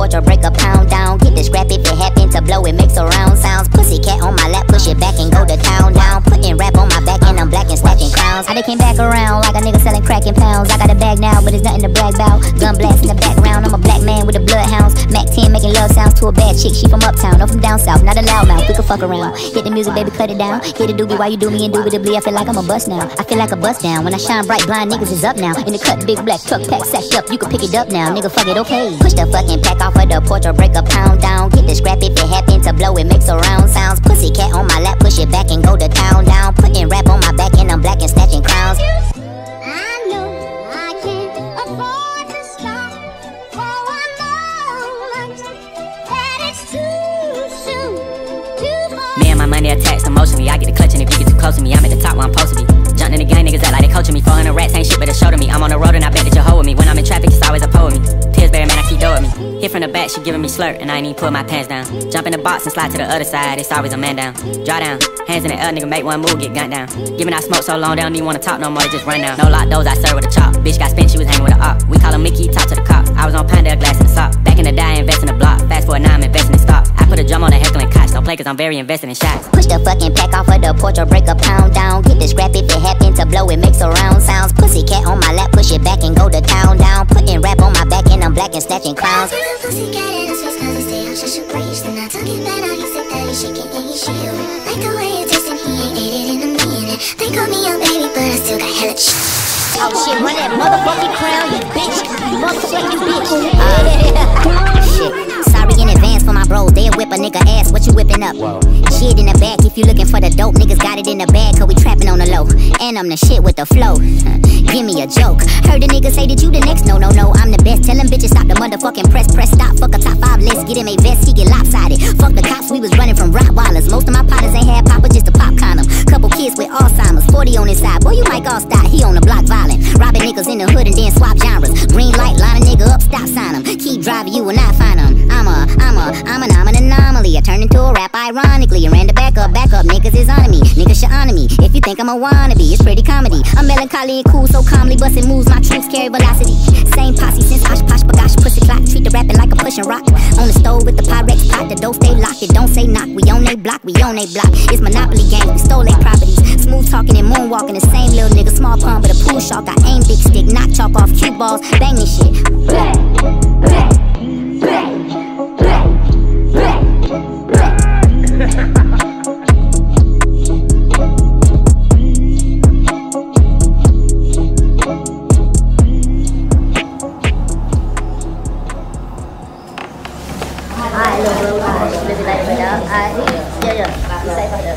porch or break a pound down. Get the scrap if it happen to blow, it makes a round sounds. Pussy cat on my lap, push it back and go to town down. Putting rap on my back and I'm black and stacking crowns. I they came back around like a nigga selling crack pounds. I got a bag now, but it's nothing to brag about. Gun blast in the background, I'm a black man with a bloodhounds. Mac 10 making love sounds to a bad chick, she from uptown, no from down south, not a loudmouth. We can fuck around. Hit the music, baby, cut it down. Hit the doobie while you do me indubitably. I feel like I'm a bust now. I feel like a bust down. When I shine bright, blind niggas is up now. In the cut, big black truck pack sacked up. You can pick it up now, nigga. Fuck it, okay. Push the fucking pack off of the porch or break a pound down. Get the scrap if it happen to blow, it makes a round sounds. Pussy cat on my lap, money attached emotionally. I get the clutch, and if you get too close to me, I'm at the top where I'm supposed to be. Jumping in the gang, niggas act like they coaching me. 400 rats ain't shit, but a show to me. I'm on the road and I bet that you're with me. When I'm in traffic, it's always a pole with me. Pillsbury, man, I keep with me. Hit from the back, she giving me slurp, and I ain't even pull my pants down. Jump in the box and slide to the other side, it's always a man down. Draw down, hands in the air, nigga, make one move, get gunned down. Giving out smoke so long, they don't even wanna talk no more, they just run down. No lock doors, I serve with a chop. Bitch got spent, she was hanging with a op. We call him Mickey, talk to the cop. I was on Pinedale, glass in the sock. Back in the day, invest in the block. Fast forward play cause I'm very invested in shots. Push the fucking pack off of the porch or break a pound down. Get the scrap if it happen to blow, it makes a round sounds. Pussy cat on my lap, push it back and go to town down. Putting rap on my back and I'm black and snatching crowns. Pussycat in his face 'cause he stay on such a breeze. Then I talking bad, now he's sick that he's shaking and he's shield. Like the way it tastes and he ain't ate it in a minute. They call me young baby, but I still got hella ch- Oh shit, run that motherfucking crown, you bitch. You motherfucking bitch. A nigga ass. What you whipping up? Shit in the back. If you looking for the dope, niggas got it in the bag. Cause we trapping on the low. And I'm the shit with the flow. Give me a joke. Heard the nigga say that you the next. No, no, no. I'm the best. Tell them bitches stop the motherfucking press. Press stop. Fuck a top five list. Get him a vest. He get lopsided. Fuck the cops. We was running from Rottweilers. Most of my partners ain't had papa just a pop condom. Couple kids with Alzheimer's. 40 on his side. Boy, you might all stop. He on the block violent. Robbing niggas in the hood and then swap genres. Green light, line a nigga up, stop sign him. Keep driving, you will not find ironically. I ran the back up, back up. Niggas is on me. Niggas should honor me. If you think I'm a wannabe, it's pretty comedy. I'm melancholy and cool, so calmly busting moves. My troops carry velocity. Same posse since Osh Kosh B'gosh Pussy Clock. Treat the rapping like a pushing rock. On the stove with the Pyrex pot. The dough stay locked. It don't say knock. We on they block. We on they block. It's Monopoly game. We stole their properties. Smooth talking and moonwalking. The same little nigga. Small pun, but a pool shark. I aim big stick. Knock chalk off cue balls. Bang this shit. rồi đó. À, yeah, yeah. Say vào được.